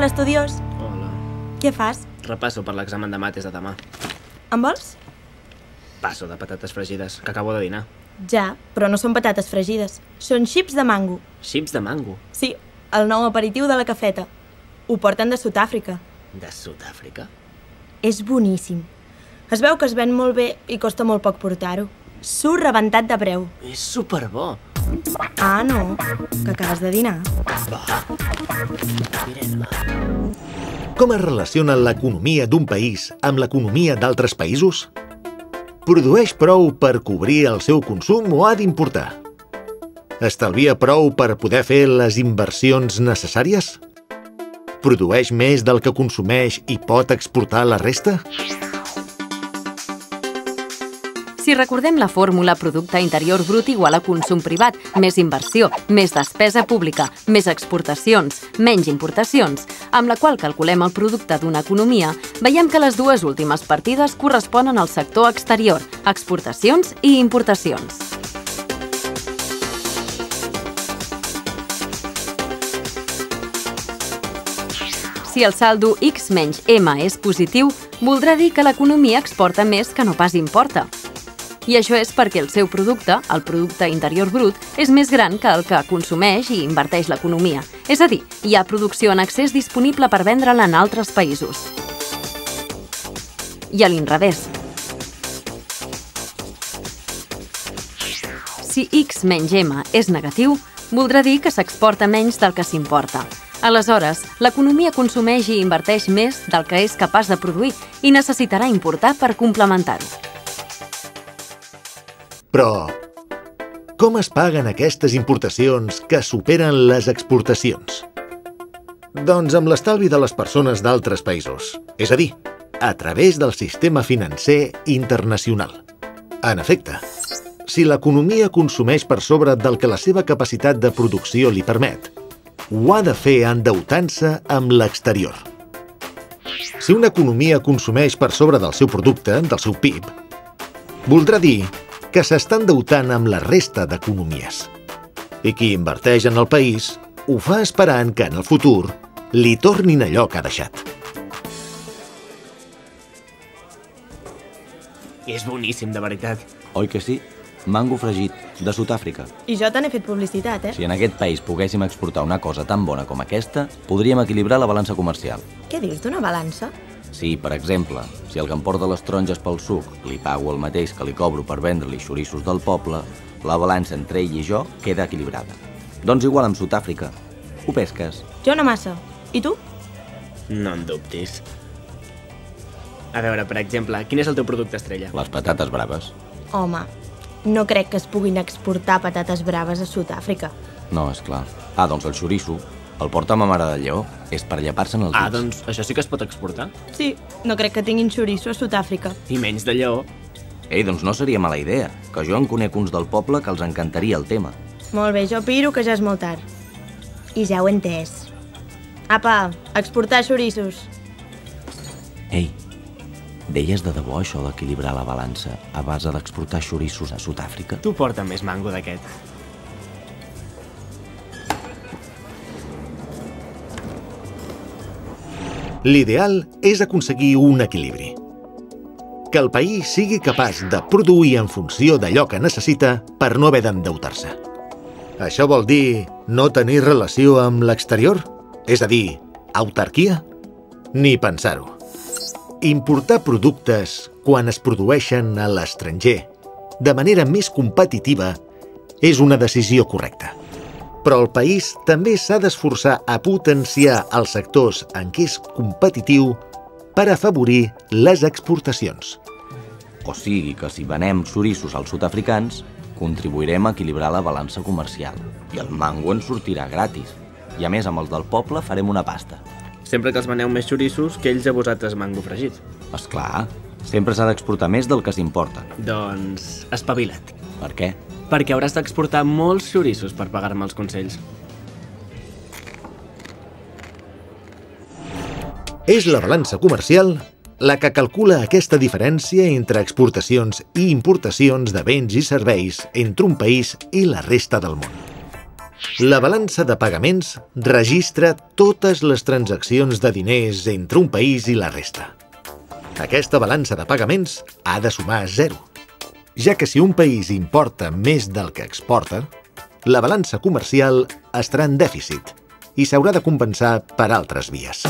Hola, estudiós. Hola. Què fas? Repasso per l'examen de mates de demà. En vols? Passo de patates fregides, que acabo de dinar. Ja, però no són patates fregides. Són xips de mango. Xips de mango. Sí, el nou aperitiu de la cafeta. Ho porten de Sud-àfrica. De Sud-àfrica? És boníssim. Es veu que es ven molt bé i costa molt poc portar-ho. Surt rebentat de preu. És superbo. Ah, no, que acabes de dinar. Va. Mirem. Com es relaciona l'economia d'un país amb l'economia d'altres països? Produeix prou per cobrir el seu consum o ha d'importar? Estalvia prou per poder fer les inversions necessàries? Produeix més del que consumeix i pot exportar la resta? Si recordem la fórmula producte interior brut igual a consum privat, més inversió, més despesa pública, més exportacions, menys importacions, amb la qual calculem el producte d'una economia, veiem que les dues últimes partides corresponen al sector exterior, exportacions i importacions. Si el saldo X menys M és positiu, voldrà dir que l'economia exporta més que no pas importa. I això és perquè el seu producte, el producte interior brut, és més gran que el que consumeix i inverteix l'economia. És a dir, hi ha producció en excés disponible per vendre-la en altres països. I a l'inrevés. Si X menys M és negatiu, voldrà dir que s'exporta menys del que s'importa. Aleshores, l'economia consumeix i inverteix més del que és capaç de produir i necessitarà importar per complementar-ho. Però, com es paguen aquestes importacions que superen les exportacions? Doncs amb l'estalvi de les persones d'altres països, és a dir, a través del sistema financer internacional. En efecte, si l'economia consumeix per sobre del que la seva capacitat de producció li permet, ho ha de fer endeutant-se amb l'exterior. Si una economia consumeix per sobre del seu producte, del seu PIB, voldrà dir que s'està endeutant amb la resta d'economies. I qui inverteix en el país ho fa esperant que en el futur li tornin allò que ha deixat. És boníssim, de veritat. Oi que sí? Mango fregit, de Sud-àfrica. I jo te n'he fet publicitat, eh? Si en aquest país poguéssim exportar una cosa tan bona com aquesta, podríem equilibrar la balança comercial. Què dius d'una balança? Si, per exemple, si el que em porta les taronges pel suc li pago el mateix que li cobro per vendre-li xorissos del poble, la balança entre ell i jo queda equilibrada. Doncs igual amb Sud-àfrica. Ho pesques? Jo no massa. I tu? No en dubtis. A veure, per exemple, quin és el teu producte estrella? Les patates braves. Home, no crec que es puguin exportar patates braves a Sud-àfrica. No, és clar. Ah, doncs el xoriço. El porta ma mare de lleó. És per llepar-se'n els Ah, dits. doncs això sí que es pot exportar. Sí, no crec que tinguin xoriço a Sud-àfrica. I menys de lleó. Ei, doncs no seria mala idea, que jo en conec uns del poble que els encantaria el tema. Molt bé, jo piro, que ja és molt tard. I ja ho he entès. Apa, exportar xorissos. Ei, deies de debò això d'equilibrar la balança a base d'exportar xorissos a Sud-àfrica? Tu porta més mango d'aquest. L'ideal és aconseguir un equilibri. Que el país sigui capaç de produir en funció d'allò que necessita per no haver d'endeutar-se. Això vol dir no tenir relació amb l'exterior? És a dir, autarquia? Ni pensar-ho. Importar productes quan es produeixen a l'estranger de manera més competitiva és una decisió correcta. Però el país també s'ha d'esforçar a potenciar els sectors en què és competitiu per afavorir les exportacions. O sigui que si venem xorissos als sud-africans, contribuirem a equilibrar la balança comercial. I el mango ens sortirà gratis. I a més, amb els del poble farem una pasta. Sempre que els veneu més xorissos que ells a vosaltres mango fregit. És clar, sempre s'ha d'exportar més del que s'importa. Doncs espavila't. Per què? Perquè hauràs d'exportar molts xorissos per pagar-me els consells. És la balança comercial la que calcula aquesta diferència entre exportacions i importacions de béns i serveis entre un país i la resta del món. La balança de pagaments registra totes les transaccions de diners entre un país i la resta. Aquesta balança de pagaments ha de sumar zero, ja que si un país importa més del que exporta, la balança comercial estarà en dèficit i s'haurà de compensar per altres vies.